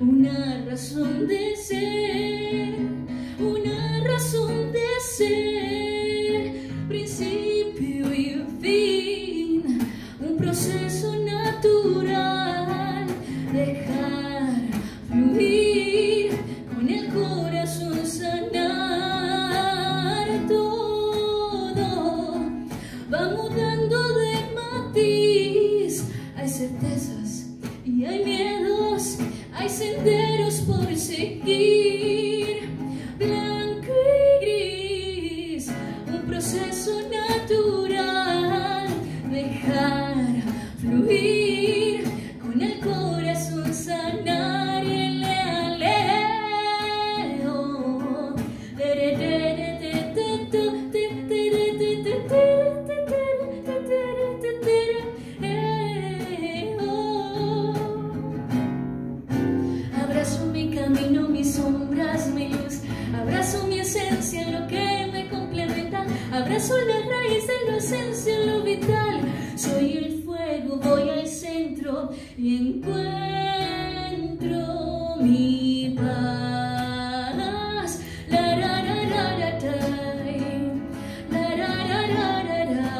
Una razón de ser, una razón de ser, principio y fin, un proceso natural, dejar fluir con el corazón sanar todo, va mudando de matiz, hay certezas y hay miedos, hay senderos por seguir, Abrazo la raíz de la esencia, lo vital. Soy el fuego, voy al centro y encuentro mi paz. La ra ra ra ra. La ra ra ra ra.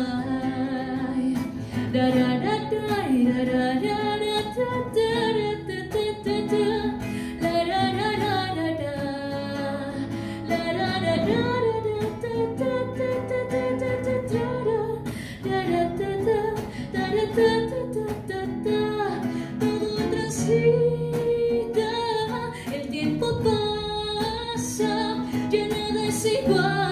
Da ra ra ra ra ra ra ta. La ra ra ra ra da. La el tiempo pasa, ya nada es igual.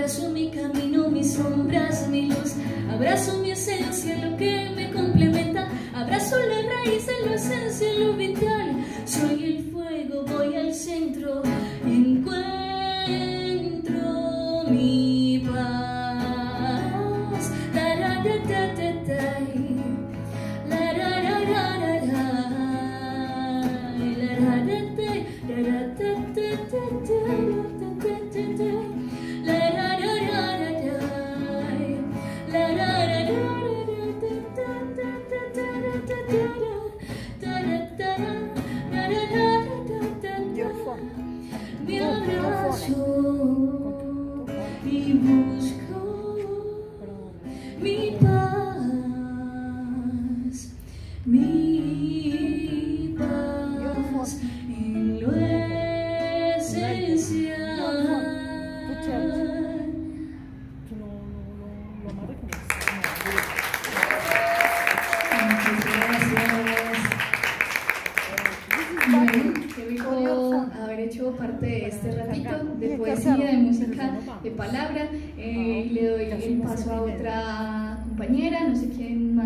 Abrazo mi camino, mis sombras, mi luz. Abrazo mi esencia, lo que me complementa. Abrazo la raíz de la esencia, lo vital. Soy el fuego, voy al centro. Encuentro mi qué rico haber hecho parte de este ratito de poesía, de música, de palabra. Eh, y le doy el paso a otra compañera, no sé quién